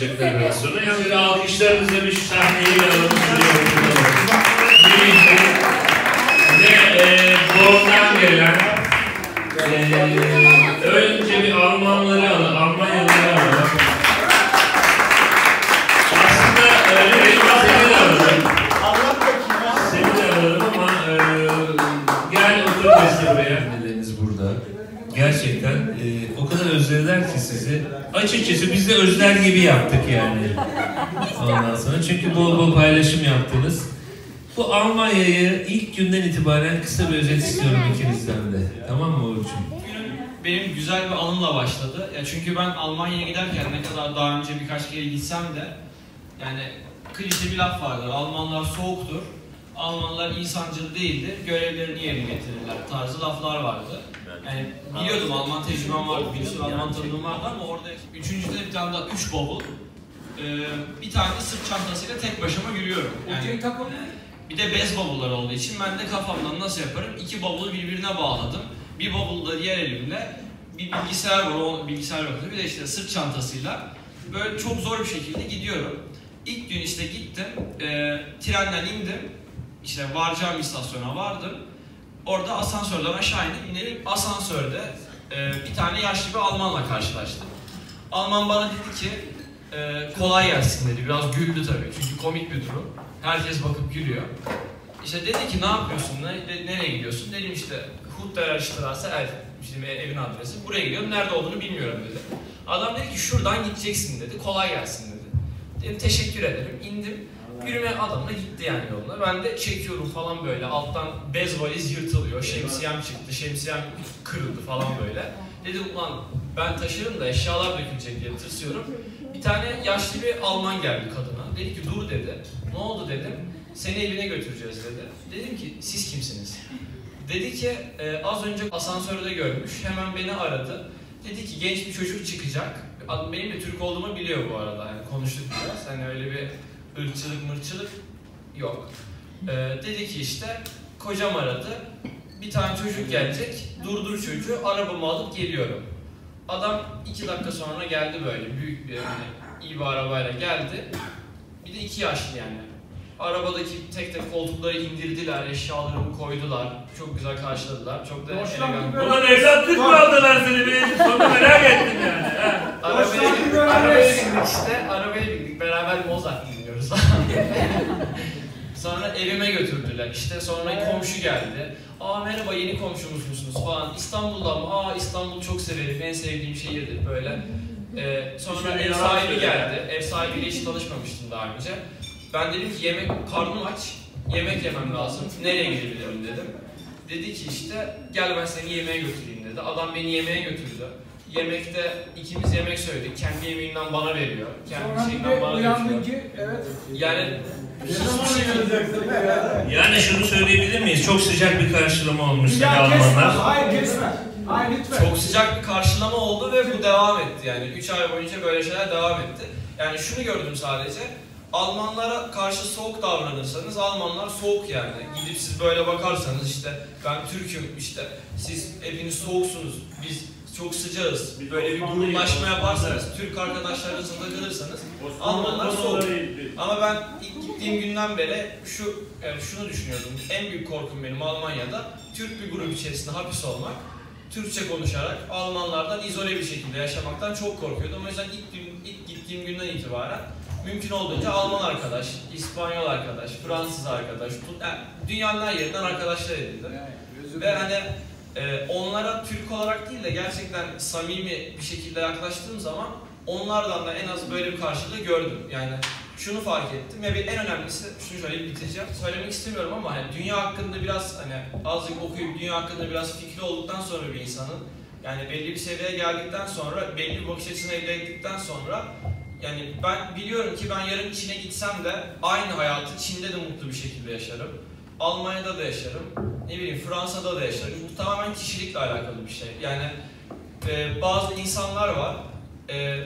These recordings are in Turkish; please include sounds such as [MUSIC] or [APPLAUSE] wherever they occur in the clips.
size anlatacaklar Açıkçası biz de özler gibi yaptık yani. Ondan sonra çünkü bol bol paylaşım yaptınız. Bu Almanya'yı ilk günden itibaren kısa bir özet istiyorum ikinizden de. Tamam mı Uğur'cum? Benim güzel bir anımla başladı. Ya çünkü ben Almanya'ya giderken ne kadar daha önce birkaç kere gitsem de yani klişe bir laf vardır. Almanlar soğuktur. Almanlar insancıl değildir. Görevlerini yerine getirirler tarzı laflar vardı. Yani biliyordum Alman tecrübem vardı, bir sürü Alman tanıdığım vardı ama orada üçüncüde bir tane daha üç bavul, ee, bir tane de sırt çantasıyla tek başıma yürüyorum. Yani bir de bez bavulları olduğu için ben de kafamdan nasıl yaparım? İki bavulu birbirine bağladım. Bir bavulu da diğer elimle bir bilgisayar var, o bilgisayar yoktu. Bir de işte sırt çantasıyla böyle çok zor bir şekilde gidiyorum. İlk gün işte gittim, e, trenden indim, işte varacağım istasyona vardım. Orada asansörden aşağı indim, inelim asansörde e, bir tane yaşlı bir Almanla karşılaştım. Alman bana dedi ki, e, kolay gelsin dedi, biraz güldü tabii çünkü komik bir durum. Herkes bakıp gülüyor. İşte dedi ki ne yapıyorsun, ne, nereye gidiyorsun? Dedim işte Hutterstrasse Elf, işte evin adresi. Buraya gidiyorum, nerede olduğunu bilmiyorum dedi. Adam dedi ki şuradan gideceksin dedi, kolay gelsin dedi. Dedim teşekkür ederim, indim. Yürüme adamla gitti yani yoluna. Ben de çekiyorum falan böyle. Alttan bez valiz yırtılıyor. Şemsiyem çıktı. Şemsiyem kırıldı falan böyle. Dedim ulan ben taşırım da eşyalar dökülecek diye tırsıyorum. Bir tane yaşlı bir Alman geldi kadına. Dedi ki dur dedi. Ne oldu dedim. Seni evine götüreceğiz dedi. Dedim ki siz kimsiniz? Dedi ki e, az önce asansörde görmüş. Hemen beni aradı. Dedi ki genç bir çocuk çıkacak. Benim de Türk olduğumu biliyor bu arada. Yani konuştuk biraz. Hani öyle bir ırkçılık mırçılık yok. Ee, dedi ki işte kocam aradı. Bir tane çocuk gelecek. Durdur çocuğu. Arabamı alıp geliyorum. Adam iki dakika sonra geldi böyle. Büyük bir hani, iyi bir arabayla geldi. Bir de iki yaşlı yani. Arabadaki tek tek koltukları indirdiler, eşyalarımı koydular. Çok güzel karşıladılar. Çok da elegan. Ulan evlatlık mı aldılar seni? Bir sonra merak ettim yani. Arabaya, bindik, arabaya bindik işte. Arabaya bindik. Beraber Mozart [LAUGHS] sonra evime götürdüler. İşte sonra komşu geldi. Aa merhaba yeni komşumuz musunuz falan. İstanbul'dan mı? Aa İstanbul çok severim. En sevdiğim şehirdir böyle. Ee, sonra ev sahibi geldi. Ev sahibiyle hiç tanışmamıştım daha önce. Ben dedim ki yemek, karnım aç. Yemek yemem lazım. Nereye gidebilirim dedim. Dedi ki işte gel ben seni yemeğe götüreyim dedi. Adam beni yemeğe götürdü. Yemekte ikimiz yemek söyledik. Kendi yemeğinden bana veriyor. Kendi Sonra şeyinden de bana götürüyor. ki evet. Yani Yani şunu söyleyebilir miyiz? Çok sıcak bir karşılama olmuş kesme. Almanlar. Hayır kesme. Hayır lütfen. çok sıcak bir karşılama oldu ve bu devam etti. Yani 3 ay boyunca böyle şeyler devam etti. Yani şunu gördüm sadece. Almanlara karşı soğuk davranırsanız Almanlar soğuk yani. Gidip siz böyle bakarsanız işte ben Türk'üm işte siz hepiniz soğuksunuz biz çok sıcağız. Böyle bir burunlaşma yaparsanız Türk arkadaşlarınızla takılırsanız Almanlar soğuk. Ama ben ilk gittiğim günden beri şu yani şunu düşünüyordum. En büyük korkum benim Almanya'da Türk bir grup içerisinde hapis olmak. Türkçe konuşarak Almanlardan izole bir şekilde yaşamaktan çok korkuyordum. O yüzden ilk, gün, ilk gittiğim günden itibaren mümkün olduğunca Alman arkadaş, İspanyol arkadaş, Fransız arkadaş, dünyanın her yerinden arkadaşlar edindim. Ve hani e, onlara Türk olarak değil de gerçekten samimi bir şekilde yaklaştığım zaman onlardan da en az böyle bir karşılığı gördüm. Yani şunu fark ettim ve bir en önemlisi şunu şöyle bitireceğim. Söylemek istemiyorum ama hani dünya hakkında biraz hani azıcık okuyup dünya hakkında biraz fikri olduktan sonra bir insanın yani belli bir seviyeye geldikten sonra belli bir bakış açısını elde ettikten sonra yani ben biliyorum ki ben yarın Çin'e gitsem de aynı hayatı Çin'de de mutlu bir şekilde yaşarım. Almanya'da da yaşarım. Ne bileyim Fransa'da da yaşarım. Bu tamamen kişilikle alakalı bir şey. Yani e, bazı insanlar var. E,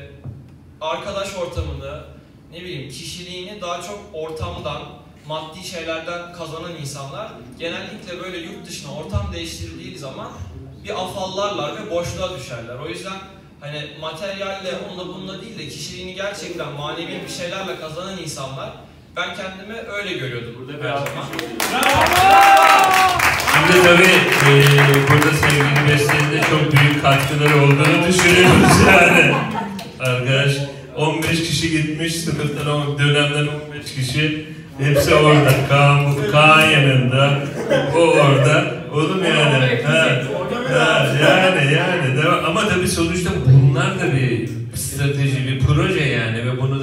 arkadaş ortamını, ne bileyim kişiliğini daha çok ortamdan, maddi şeylerden kazanan insanlar genellikle böyle yurt dışına ortam değiştirildiği zaman bir afallarlar ve boşluğa düşerler. O yüzden hani materyalle onunla bununla değil de kişiliğini gerçekten manevi bir şeylerle kazanan insanlar ben kendimi öyle görüyordum Burada her zaman. Şimdi tabii e, burada sevgili Beste'nin de çok büyük katkıları olduğunu düşünüyoruz yani. Arkadaş 15 kişi gitmiş sınıftan o dönemden 15 kişi hepsi orada. Kaan, Kaan yanında, o orada. Oğlum yani. Ha, ha, yani yani. Devam. Ama tabii sonuçta bunlar da bir strateji, bir proje yani ve bunu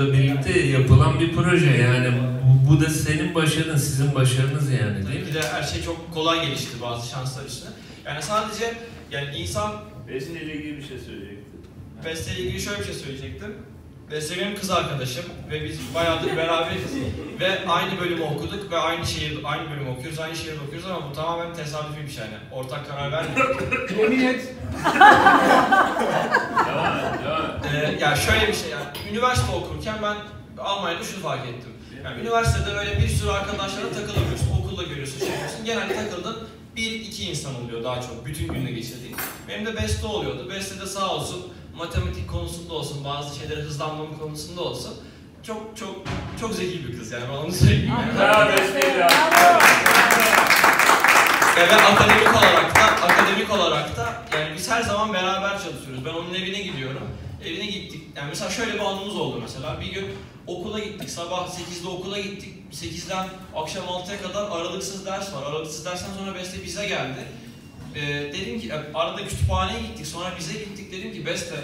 yapılan bir proje yani. Bu, bu da senin başarın, sizin başarınız yani değil mi? Tabii ki de her şey çok kolay gelişti bazı şanslar üstüne. Yani sadece yani insan Besinle ilgili bir şey söyleyecektim. Beste ile ilgili şöyle bir şey söyleyecektim. Beste benim kız arkadaşım ve biz bayağıdır beraberiz [LAUGHS] ve aynı bölümü okuduk ve aynı şehir aynı bölümü okuyoruz, aynı şehirde okuyoruz ama bu tamamen tesadüfi bir şey yani. Ortak karar vermedik. [LAUGHS] Yemin et. [LAUGHS] Devam et, devam et. Ee, yani şöyle bir şey yani üniversite okurken ben Almanya'da şunu fark ettim. Yani üniversitede böyle bir sürü arkadaşlarla takılabiliyorsun, okulda görüyorsun, şey yapıyorsun. Genelde takıldığın bir iki insan oluyor daha çok bütün gününü geçirdiğin. Benim de Beste oluyordu. Beste de sağ olsun matematik konusunda olsun, bazı şeyleri hızlandırma konusunda olsun. Çok çok çok zeki bir kız yani ben onu söyleyeyim. Yani. Bravo Beste'yle. Ve ben akademik olarak da akademik olarak da yani biz her zaman beraber çalışıyoruz. Ben onun evine gidiyorum. Evine gittik. Yani mesela şöyle bir anımız oldu mesela. Bir gün okula gittik. Sabah 8'de okula gittik. 8'den akşam 6'ya kadar aralıksız ders var. Aralıksız dersten sonra Beste bize geldi. Ee, dedim ki arada kütüphaneye gittik. Sonra bize gittik. Dedim ki Beste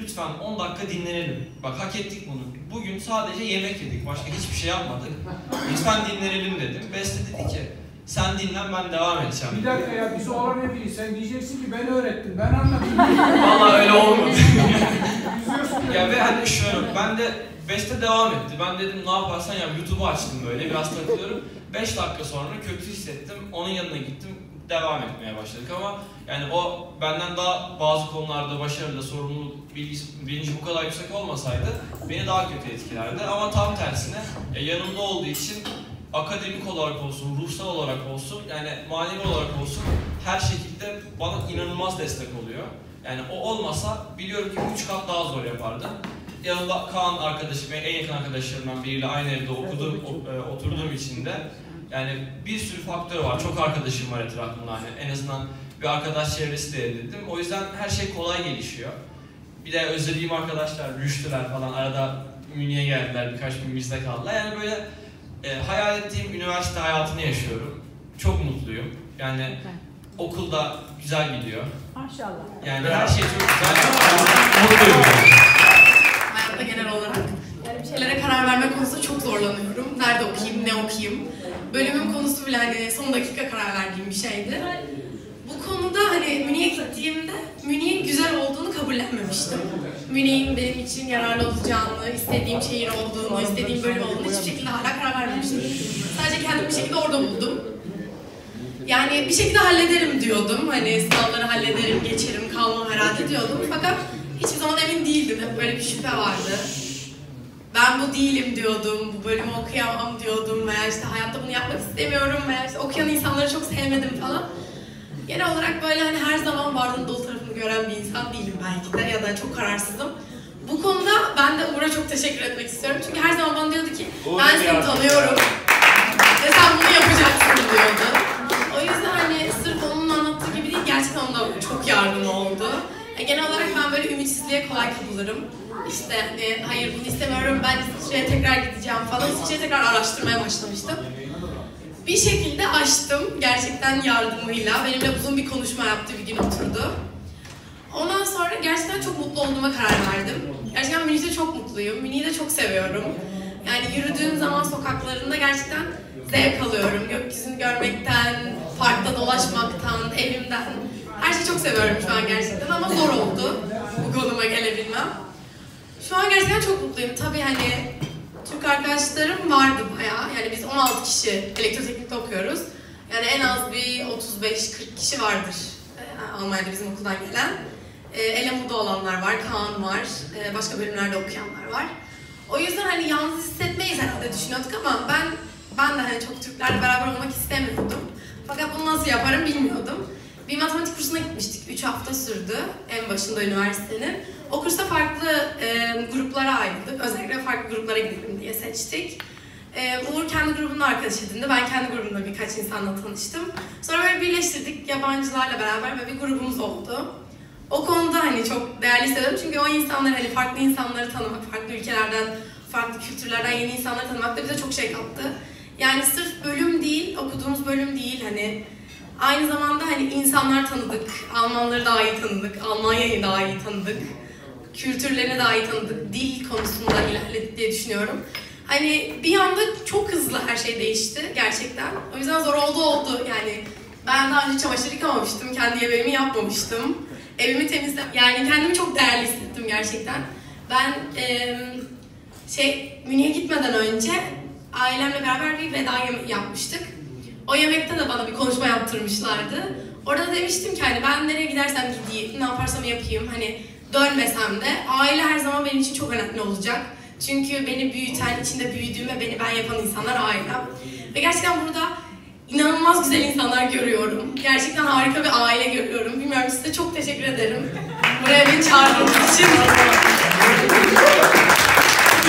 lütfen 10 dakika dinlenelim. Bak hak ettik bunu. Bugün sadece yemek yedik. Başka hiçbir şey yapmadık. Lütfen dinlenelim dedim. Beste dedi ki sen dinlen ben devam edeceğim. Bir dakika ya biz olan evliyiz. Sen diyeceksin ki ben öğrettim. Ben anlatayım. [LAUGHS] Vallahi öyle olmadı. Ya ve hani şöyle ben de Beste devam etti. Ben dedim ne yaparsan ya YouTube'u açtım böyle biraz takılıyorum. 5 dakika sonra kötü hissettim. Onun yanına gittim. Devam etmeye başladık ama yani o benden daha bazı konularda başarılı, sorumluluk bilgisi, bilinci bu kadar yüksek olmasaydı beni daha kötü etkilerdi. Ama tam tersine e, yanımda olduğu için akademik olarak olsun, ruhsal olarak olsun, yani manevi olarak olsun her şekilde bana inanılmaz destek oluyor. Yani o olmasa biliyorum ki 3 kat daha zor yapardım. Yanımda Kaan arkadaşım, en yakın arkadaşlarımdan biriyle aynı evde okuduğum, o- e, oturduğum için de yani bir sürü faktör var. Çok arkadaşım var etrafımda hani en azından bir arkadaş çevresi de edindim. O yüzden her şey kolay gelişiyor. Bir de özlediğim arkadaşlar, Rüştüler falan arada Münih'e geldiler, birkaç gün bizde kaldılar. Yani böyle e, hayal ettiğim üniversite hayatını yaşıyorum. Çok mutluyum. Yani okulda güzel gidiyor. Maşallah. Yani her şey çok güzel. Mutluyum. Hayatta genel olarak yani bir şeylere karar verme konusunda çok zorlanıyorum. Nerede okuyayım, ne okuyayım. Bölümün konusu bile hani son dakika karar verdiğim bir şeydi. Bu konuda hani Münih'e gittiğimde Münih'in güzel olduğunu kabullenmemiştim. Münih'in benim için yararlı olacağını, istediğim şehir olduğunu, istediğim bölüm olduğunu hiçbir şekilde hala karar vermemiştim. Sadece kendimi bir şekilde orada buldum. Yani bir şekilde hallederim diyordum. Hani sınavları hallederim, geçerim, kalmam herhalde diyordum. Fakat hiçbir zaman emin değildim. Hep böyle bir şüphe vardı. Ben bu değilim diyordum, bu bölümü okuyamam diyordum veya işte hayatta bunu yapmak istemiyorum veya işte okuyan insanları çok sevmedim falan. Genel olarak böyle hani her zaman varlığın dolu tarafını gören bir insan değilim belki de ya da çok kararsızım. Bu konuda ben de Uğur'a çok teşekkür etmek istiyorum. Çünkü her zaman bana diyordu ki ben seni tanıyorum ve sen bunu yapacaksın diyordu. O yüzden hani sırf onun anlattığı gibi değil, gerçekten onda çok yardım oldu. E, genel olarak ben böyle ümitsizliğe kolay kapılırım. İşte hani hayır bunu istemiyorum, ben İsviçre'ye tekrar gideceğim falan. İsviçre'ye tekrar araştırmaya başlamıştım. Bir şekilde açtım gerçekten yardımıyla. Benimle uzun bir konuşma yaptı, bir gün oturdu. Ondan sonra gerçekten çok mutlu olduğuma karar verdim. Gerçekten Münih'te çok mutluyum. Münih'i de çok seviyorum. Yani yürüdüğüm zaman sokaklarında gerçekten zevk alıyorum. Gökyüzünü görmekten, parkta dolaşmaktan, evimden. Her şeyi çok seviyorum şu an gerçekten ama zor oldu bu konuma gelebilmem. Şu an gerçekten çok mutluyum. Tabii hani Türk arkadaşlarım vardı bayağı. Yani biz 16 kişi elektroteknikte okuyoruz. Yani en az bir 35-40 kişi vardır e, Almanya'da bizim okuldan gelen. E, Elemu'da olanlar var, Kaan var, e, başka bölümlerde okuyanlar var. O yüzden hani yalnız hissetmeyiz herhalde düşünüyorduk ama ben ben de hani çok Türklerle beraber olmak istemiyordum. Fakat bunu nasıl yaparım bilmiyordum. Bir matematik kursuna gitmiştik. 3 hafta sürdü en başında üniversitenin. O kursta farklı e, gruplara ayrıldık. Özellikle farklı gruplara gidelim diye seçtik. E, Uğur kendi grubunun arkadaş edindi. Ben kendi grubumda birkaç insanla tanıştım. Sonra böyle birleştirdik yabancılarla beraber ve bir grubumuz oldu. O konuda hani çok değerli hissediyorum çünkü o insanlar hani farklı insanları tanımak, farklı ülkelerden, farklı kültürlerden yeni insanları tanımak da bize çok şey kattı. Yani sırf bölüm değil, okuduğumuz bölüm değil hani aynı zamanda hani insanlar tanıdık, Almanları daha iyi tanıdık, Almanya'yı daha iyi tanıdık, kültürlerini daha iyi tanıdık, dil konusunda ilerledik diye düşünüyorum. Hani bir anda çok hızlı her şey değişti gerçekten. O yüzden zor oldu oldu yani. Ben daha önce çamaşır yıkamamıştım, kendi yemeğimi yapmamıştım. Evimi temizle, yani kendimi çok değerli hissettim gerçekten. Ben e, şey Münih'e gitmeden önce ailemle beraber bir veda yapmıştık. O yemekte de bana bir konuşma yaptırmışlardı. Orada da demiştim ki hani ben nereye gidersem gideyim, ne yaparsam yapayım hani dönmesem de aile her zaman benim için çok önemli olacak. Çünkü beni büyüten, içinde büyüdüğüm ve beni ben yapan insanlar ailem. Ve gerçekten burada inanılmaz güzel insanlar görüyorum. Gerçekten harika bir aile görüyorum. Bilmiyorum size çok teşekkür ederim. Buraya beni çağırdığınız için.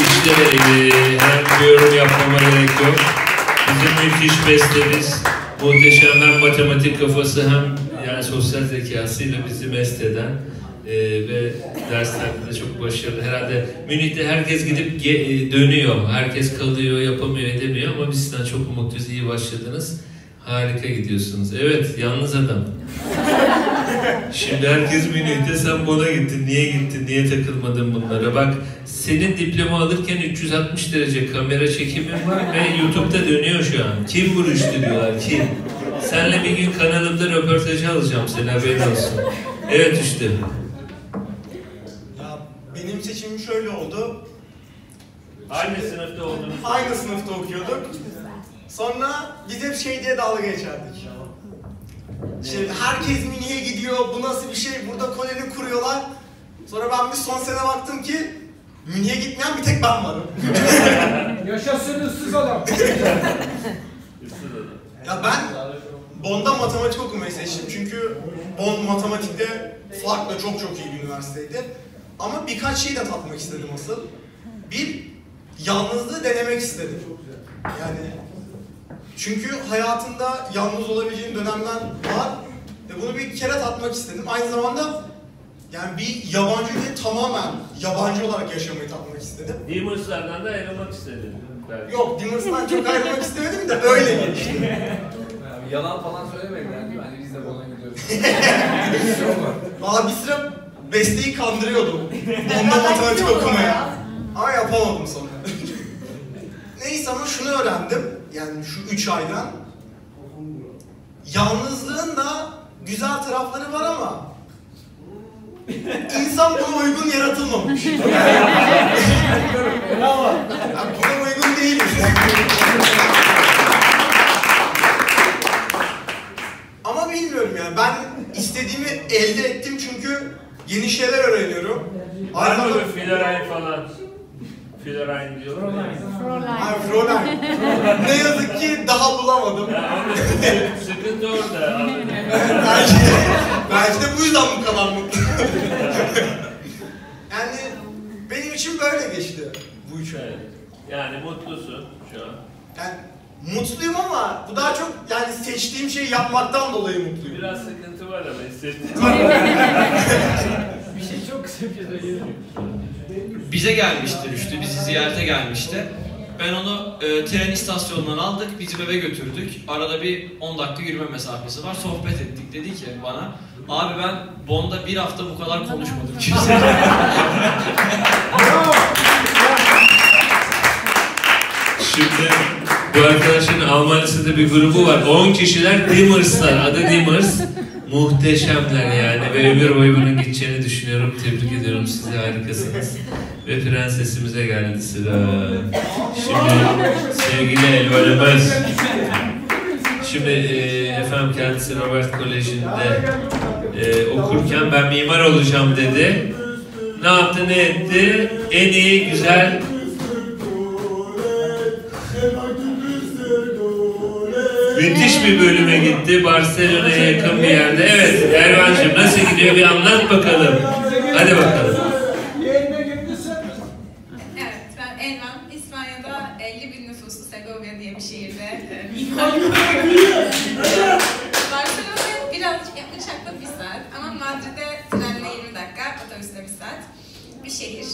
İşte e, her bir yorum yapmama gerek yok. Bizim müthiş bestemiz, muhteşem hem matematik kafası hem yani sosyal zekasıyla bizi mest eden e, ve derslerde de çok başarılı. Herhalde Münih'te herkes gidip ge- e, dönüyor, herkes kalıyor, yapamıyor, edemiyor ama biz sizden çok umutluyuz, iyi başladınız. Harika gidiyorsunuz. Evet, yalnız adam. [LAUGHS] Şimdi herkes Münih'te sen Bon'a gittin. Niye gittin? Niye takılmadın bunlara? Bak senin diploma alırken 360 derece kamera çekimin var ve YouTube'da dönüyor şu an. Kim bu Rüştü diyorlar kim? Senle bir gün kanalımda röportajı alacağım seni haberin olsun. Evet Rüştü. Ya benim seçimim şöyle oldu. Aynı sınıfta oldunuz. Aynı sınıfta okuyorduk. Sonra biz hep şey diye dalga geçerdik. İşte herkes Münih'e gidiyor, bu nasıl bir şey, burada koloni kuruyorlar. Sonra ben bir son sene baktım ki Münih'e gitmeyen bir tek ben varım. [LAUGHS] Yaşasın ıssız adam. [LAUGHS] ya ben Bonn'da matematik okumayı seçtim çünkü Bonn matematikte farklı çok çok iyi bir üniversiteydi. Ama birkaç şey de tatmak istedim asıl. Bir, yalnızlığı denemek istedim. Yani çünkü hayatında yalnız olabileceğin dönemler var ve bunu bir kere tatmak istedim. Aynı zamanda yani bir yabancı ülkede tamamen yabancı olarak yaşamayı tatmak istedim. Demers'lardan da ayrılmak istedim. Belki. Yok, Dimmers'tan çok ayrılmak istemedim de öyle gelişti. Yani yalan falan söylemeyin yani. Hani biz de buna gidiyoruz. [LAUGHS] Valla bir sıra Beste'yi kandırıyordum. Ondan matematik okumaya. Ama yapamadım sonra. [LAUGHS] Neyse ama şunu öğrendim. Yani şu üç aydan. Yalnızlığın da güzel tarafları var ama insan buna uygun yaratılmamış. [LAUGHS] Bravo. Yani buna uygun değiliz. Ama bilmiyorum yani ben istediğimi elde ettim çünkü yeni şeyler öğreniyorum. Bir Florine falan? Florine diyorlar. Ay Fräulein. [LAUGHS] ne yazık ki daha bulamadım. Ya, onun [LAUGHS] Sıkıntı orada. [LAUGHS] belki, belki de bu yüzden bu kadar mutluyum. yani benim için böyle geçti bu üç ay. Evet. Yani mutlusun şu an. Yani mutluyum ama bu daha çok yani seçtiğim şeyi yapmaktan dolayı mutluyum. Biraz sıkıntı var ama hissettim. Bir şey çok kısa bir şey söyleyeyim. Bize gelmişti Rüştü, bizi ziyarete gelmişti. Ben onu e, tren istasyonundan aldık, bizim eve götürdük. Arada bir 10 dakika yürüme mesafesi var, sohbet ettik. Dedi ki bana, abi ben Bonn'da bir hafta bu kadar konuşmadım kimseyle. [LAUGHS] Şimdi bu arkadaşın Almanya'sında bir grubu var. 10 kişiler Dimmers'lar. Adı Dimmers. Muhteşemler yani ve ömür boyu bunun gideceğini düşünüyorum. Tebrik ediyorum sizi harikasınız. Ve prensesimize geldi sıra. Şimdi sevgili Elvan'ımız. Şimdi e, efendim kendisi Robert Koleji'nde e, okurken ben mimar olacağım dedi. Ne yaptı ne etti? En iyi güzel Müthiş bir bölüme gitti. Barcelona'ya yakın bir yerde. Evet Ervan'cığım nasıl gidiyor bir anlat bakalım. Hadi bakalım. Evet, ben Elvan. İspanya'da 50 bin nüfuslu Segovia diye bir şehirde mimarlık Bir şehir.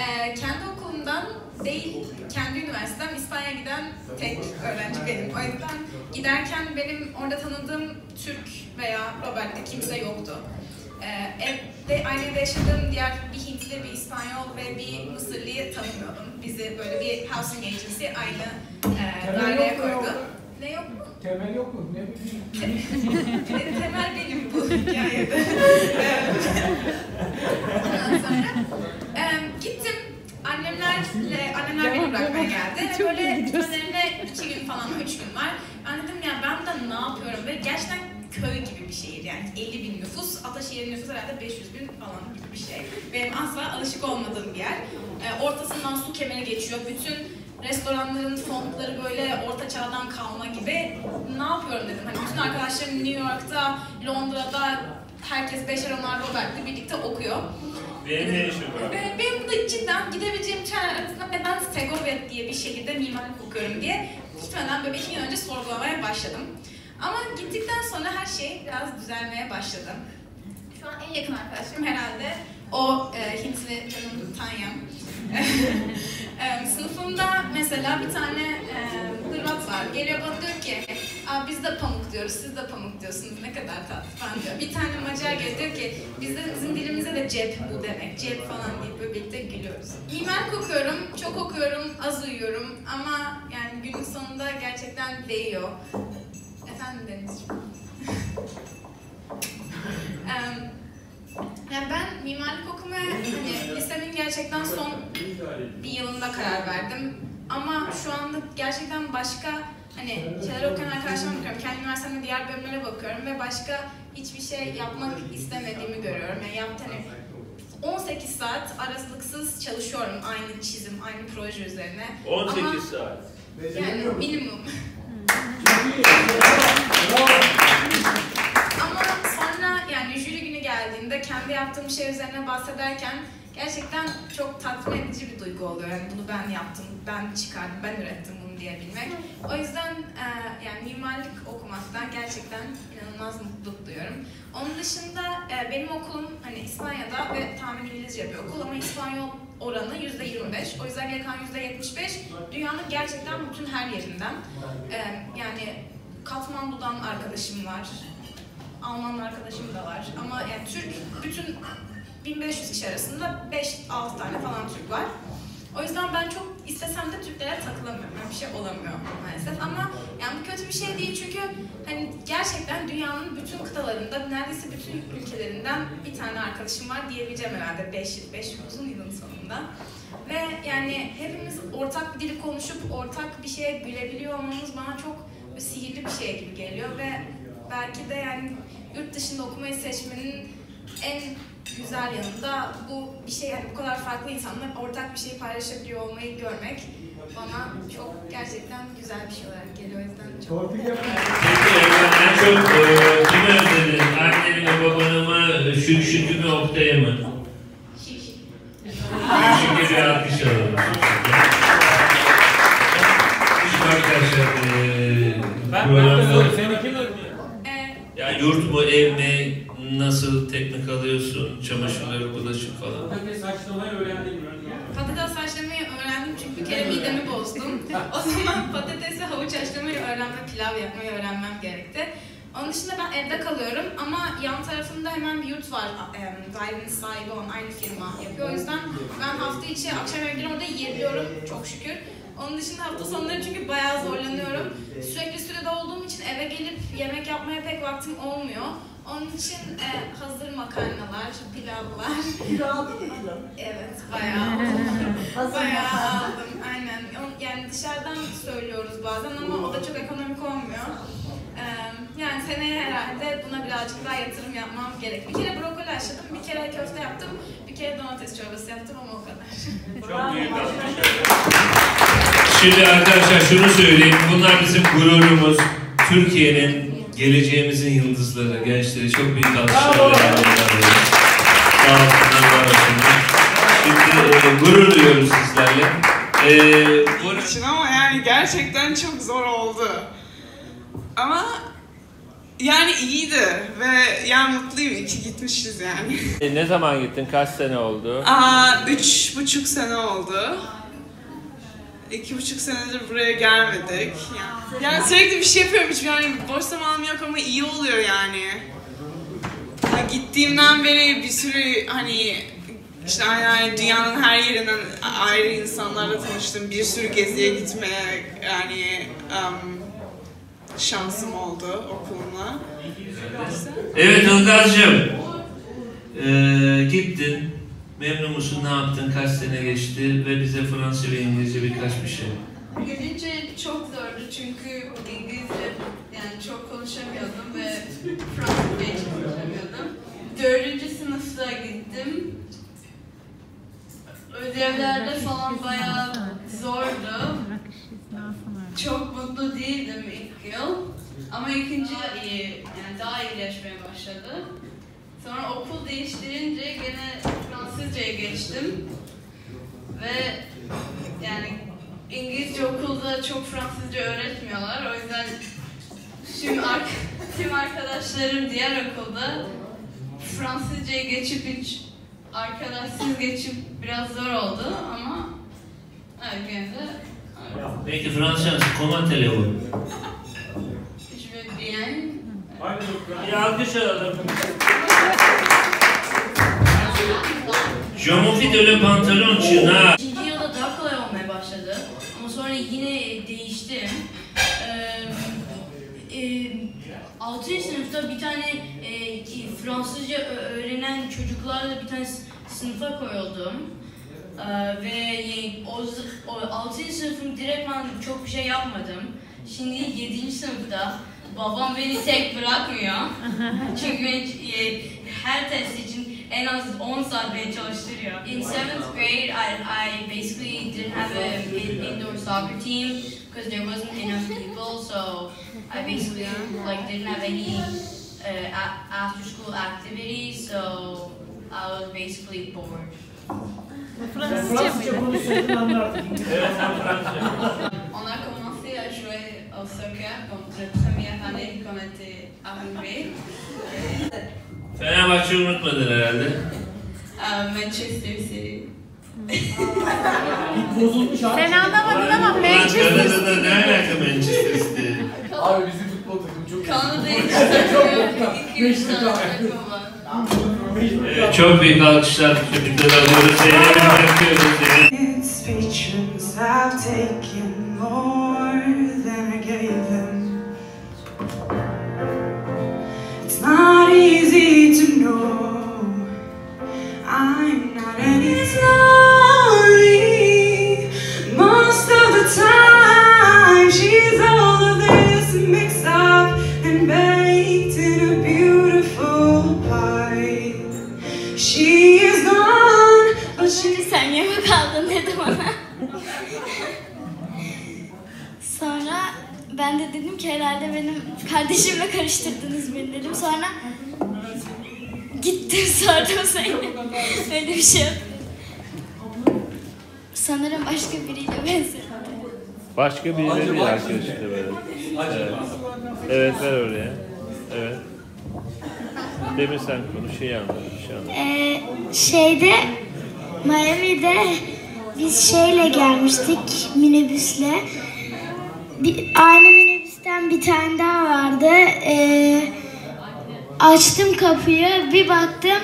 E, kendi okulumdan değil, kendi üniversitem İspanya'ya giden tek öğrenci benim. O yüzden giderken benim orada tanıdığım Türk veya Robert'te kimse yoktu. Ee, evde, aynı evde yaşadığım diğer bir Hintli, bir İspanyol ve bir Mısırlı'yı tanımıyordum. Bizi böyle bir housing agency aynı e, daireye koydu. Ne yok mu? temel yok mu? Ne bileyim. E, [LAUGHS] Temel benim bu hikayede. Ondan sonra e, gittim. Annemlerle, annemler beni bırakmaya geldi. Ve böyle gitmelerine iki gün falan, üç gün var. Ben dedim ya ben de ne yapıyorum? Ve gerçekten köy gibi bir şehir yani 50 bin nüfus, Ataşehir'in nüfusu herhalde 500 bin falan gibi bir şey. Benim asla alışık olmadığım bir yer. Ee, ortasından su kemeri geçiyor. Bütün restoranların fontları böyle orta çağdan kalma gibi. Ne yapıyorum dedim. Hani bütün arkadaşlarım New York'ta, Londra'da herkes Beşer Omar Robert'le birlikte okuyor. Benim ne işim var? Benim de cidden gidebileceğim yer arasında neden Segovia diye bir şehirde mimarlık okuyorum diye gitmeden böyle iki gün önce sorgulamaya başladım. Ama gittikten sonra her şey biraz düzelmeye başladı. Şu an en yakın arkadaşım herhalde o e, Hintli canım Tanyam. [LAUGHS] sınıfımda mesela bir tane e, var. Geliyor bana diyor ki Aa, biz de pamuk diyoruz, siz de pamuk diyorsunuz. Ne kadar tatlı falan diyor. Bir tane Macar geliyor diyor ki bizde, bizim dilimize de cep bu demek. Cep falan deyip böyle birlikte gülüyoruz. Mimarlık okuyorum, çok okuyorum, az uyuyorum. Ama yani günün sonunda gerçekten değiyor. Efendim Denizciğim. [LAUGHS] Yani ben mimarlık okumaya hani lisemin gerçekten son bir yılında karar verdim. Ama şu anda gerçekten başka hani şeyler okuyan arkadaşlarıma bakıyorum. Kendi üniversitemde diğer bölümlere bakıyorum ve başka hiçbir şey yapmak istemediğimi görüyorum. Yani yaptığım hani 18 saat aralıksız çalışıyorum aynı çizim, aynı proje üzerine. 18 Ama- saat. Yani minimum. Ama sonra yani jüri günü geldiğinde kendi yaptığım şey üzerine bahsederken gerçekten çok tatmin edici bir duygu oluyor. Yani bunu ben yaptım, ben çıkardım, ben ürettim bunu diyebilmek. O yüzden e, yani mimarlık okumaktan gerçekten inanılmaz mutluluk duyuyorum. Onun dışında e, benim okulum hani İspanya'da ve tamamen İngilizce bir okul ama İspanyol oranı yüzde 25. O yüzden kalan yüzde 75 dünyanın gerçekten bütün her yerinden. E, yani Katmandu'dan arkadaşım var. Alman arkadaşım da var. Ama yani Türk bütün 1500 kişi arasında 5-6 tane falan Türk var. O yüzden ben çok istesem de Türklere takılamıyorum. Yani bir şey olamıyor maalesef. Ama yani bu kötü bir şey değil çünkü hani gerçekten dünyanın bütün kıtalarında neredeyse bütün ülkelerinden bir tane arkadaşım var diyebileceğim herhalde 5 yıl, 5 uzun yılın sonunda. Ve yani hepimiz ortak bir dili konuşup ortak bir şeye gülebiliyor olmamız bana çok sihirli bir şey gibi geliyor ve belki de yani yurt dışında okumayı seçmenin en güzel yanında bu bir şey yani bu kadar farklı insanlar ortak bir şey paylaşabiliyor olmayı görmek bana çok gerçekten güzel bir şey olarak geliyor. O yüzden çok Torpil yapın. Peki Ervan en çok e, kimi özledin? Anneni mi babanı mı? Şükşükü mü Oktay'ı mı? şiş. Şükşük'e bir alkış alalım. Şimdi arkadaşlar e, programda Seninki mi? Ee, ya yurt mu ev mi nasıl teknik alıyorsun çamaşırları bulaşık falan. Patates haşlamayı öğrendim. patates haşlamayı öğrendim çünkü bir kere midemi bozdum. [LAUGHS] o zaman patates ve havuç haşlamayı öğrenme, pilav yapmayı öğrenmem gerekti. Onun dışında ben evde kalıyorum ama yan tarafımda hemen bir yurt var. E, dairenin sahibi olan aynı firma yapıyor. O yüzden ben hafta içi akşam evleri orada yiyebiliyorum çok şükür. Onun dışında hafta sonları çünkü bayağı zorlanıyorum. Sürekli sürede olduğum için eve gelip yemek yapmaya pek vaktim olmuyor. Onun için e, hazır makarnalar, pilavlar. Kilo aldın mı kilo? Evet, bayağı [LAUGHS] Hazır Bayağı makarna. aldım, aynen. Yani dışarıdan söylüyoruz bazen ama o da çok ekonomik olmuyor. Ee, yani seneye herhalde buna birazcık daha yatırım yapmam gerek. Bir kere brokoli haşladım, bir kere köfte yaptım, bir kere domates çorbası yaptım ama o kadar. [LAUGHS] Çok. Şimdi arkadaşlar şunu söyleyeyim. Bunlar bizim gururumuz. Türkiye'nin geleceğimizin yıldızları, gençleri çok büyük alkışlarla Sağ olsunlar, var olsunlar. Şimdi e, gurur duyuyoruz sizlerle. E, bu arada- için ama yani gerçekten çok zor oldu. Ama yani iyiydi ve yani mutluyum. İyi ki gitmişiz yani. E, ne zaman gittin? Kaç sene oldu? Aa, üç buçuk sene oldu. İki buçuk senedir buraya gelmedik. Yani, yani sürekli bir şey yapıyorum. Hiç yani boş zamanım yok ama iyi oluyor yani. Ya gittiğimden beri bir sürü hani işte yani dünyanın her yerinden ayrı insanlarla tanıştım. Bir sürü geziye gitmeye yani um, şansım oldu okulumla. Evet Ilgaz'cığım. E, gittin. Memnun musun? Ne yaptın? Kaç sene geçti? Ve bize Fransızca ve İngilizce birkaç bir şey. Gidince çok zordu çünkü İngilizce yani çok konuşamıyordum ve Fransızca hiç konuşamıyordum. Dördüncü sınıfta gittim. Ödevlerde falan bayağı zordu. Çok mutlu değildim ilk yıl. Ama ikinci yıl iyi, yani daha iyileşmeye başladı. Sonra okul değiştirince gene Fransızca'ya geçtim. Ve yani İngilizce okulda çok Fransızca öğretmiyorlar. O yüzden tüm, ar- tüm arkadaşlarım diğer okulda Fransızca'ya geçip hiç arkadaşsız geçip biraz zor oldu ama evet gene de. Peki Fransızca nasıl? Comment allez-vous? Je vais bien. Bir alkış alalım. Je m'enfie de le pantalon Çınar. İkinci yılda daha kolay olmaya başladı. Ama sonra yine değiştim. Ee, e, 6. sınıfta bir tane e, Fransızca öğrenen çocuklarla bir tane sınıfa koyuldum. Ee, ve o, o 6. sınıfın direktman çok bir şey yapmadım. Şimdi 7. sınıfta babam beni tek bırakmıyor. [LAUGHS] Çünkü e, her test için en az 10 saat beni çalıştırıyor. In 7th grade, I, I basically didn't have an indoor soccer team because there wasn't enough people. So I basically like didn't have any uh, after school activities. So I was basically bored. On a commencé à jouer au soccer comme la première année qu'on était arrivé Fenerbahçe'yi unutmadın herhalde. à Manchester City. [LAUGHS] Bozulmuş abi. Sen anlamadın ama Manchester Kanada'da ne alaka Manchester City? Abi bizim futbol takımı çok Kanada hiç takmıyor. İki üç tane takım var. Ee, çok büyük alkışlar çocuklara alıyoruz. Seyirleri bırakıyoruz. Seyirleri- Its patrons have taken more than I gave them. It's not easy karıştırdınız beni dedim. Sonra gittim [LAUGHS] sordum seni. Öyle bir şey yok. Sanırım başka biriyle benzetti. Başka biriyle Acaba- bir arkadaşıyla böyle. Evet. evet ver oraya. Evet. Demin sen konuş şeyi anladım. Bir şey anladım. Ee, şeyde Miami'de biz şeyle gelmiştik minibüsle. Bir, aynı minibüsten bir tane daha vardı. Ee, açtım kapıyı bir baktım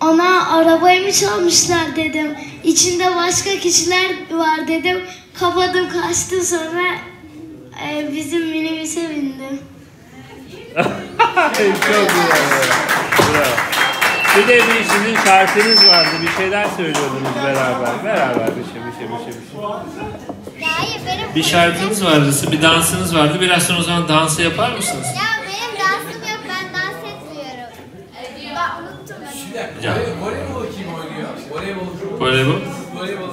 ona arabayı mı çalmışlar dedim. İçinde başka kişiler var dedim. Kapadım kaçtım sonra e, bizim minibüse bindim. [LAUGHS] Çok güzel. Bravo. Bir de bir sizin şarkınız vardı. Bir şeyler söylüyordunuz beraber. Beraber bir şey bir şey bir şey. Bir şey. Hayır benim Bir şarkınız vardı, bir dansınız vardı. Biraz sonra o zaman dansı yapar mısınız? Ya benim dansım yok ben dans etmiyorum. Ben unuttum. Ya. Voley- Voleybol kim oynuyor? Voleybol. Voleybol. Voleybol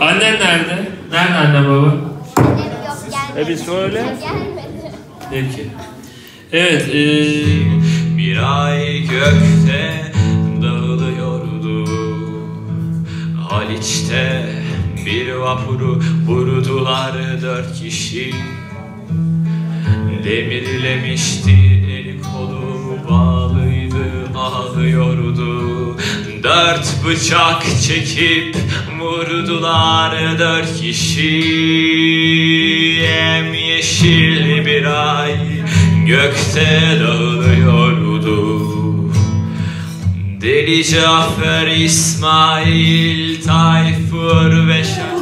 Annen nerede? Nerede anne baba? Benim yok gelmedi. E bir söyle. Gelmedi. Peki. Evet. E, Bir ay gökte dağılıyordu Haliç'te bir vapuru vurdular dört kişi. Demirlemişti eli kolu bağlıydı ağlıyordu. Dört bıçak çekip vurdular dört kişi. Yem yeşil bir ay gökte dağılıyordu Deli Cafer, İsmail, Tayfur ve Şah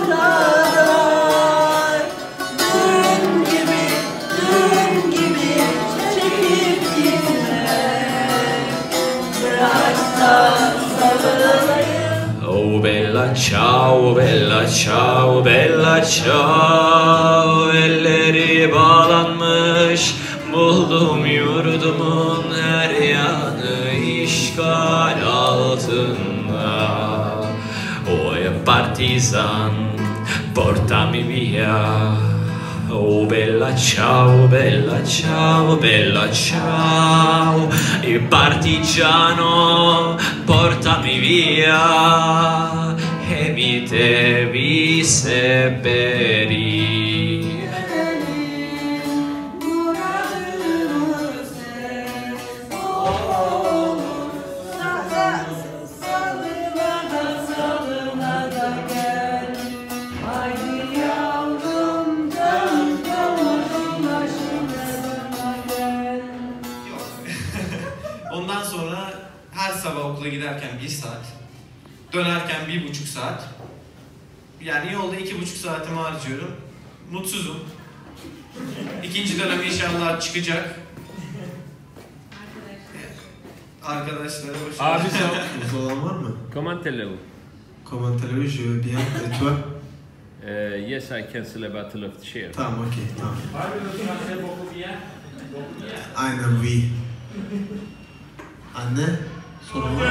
Oh bella ciao, bella ciao, bella ciao. Elleri bağlanmış Buldum yurdumun her yanı işgal Oye partizan, portami via. Oh bella ciao, bella ciao, bella ciao. Il partigiano portami via. E mi devi seppellire giderken bir saat, dönerken bir buçuk saat. Yani yolda iki buçuk saatimi harcıyorum. Mutsuzum. İkinci dönem inşallah çıkacak. Arkadaşlara hoş Abi sen olan [LAUGHS] var mı? Comment allez-vous? Comment allez-vous? Je vais bien. Et toi? Uh, yes, I cancel a battle of the chair. Tamam, okey, tamam. Aynen oui. Anne? Shalom.